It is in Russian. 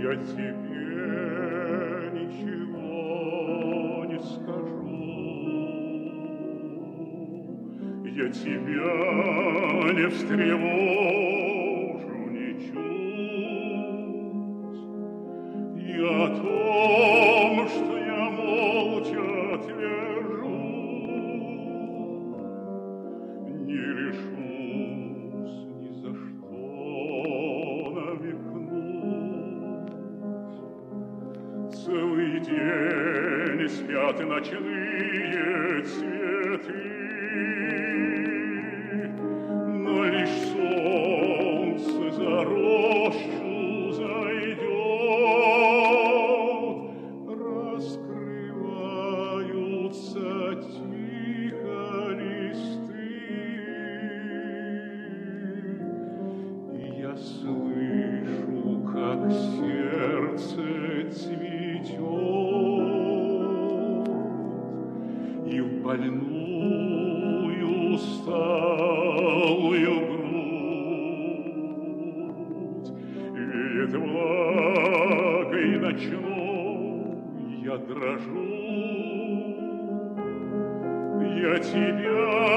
Я тебе ничего не скажу. Я тебя не встревожу ничуть. Я о том, что я молча День спят и ночные цветы, но лишь солнце за рощу зайдет, раскрываются тихо листы, и я слышу, как сердце больную усталую грудь веет влагой ночной, я дрожу. Я тебя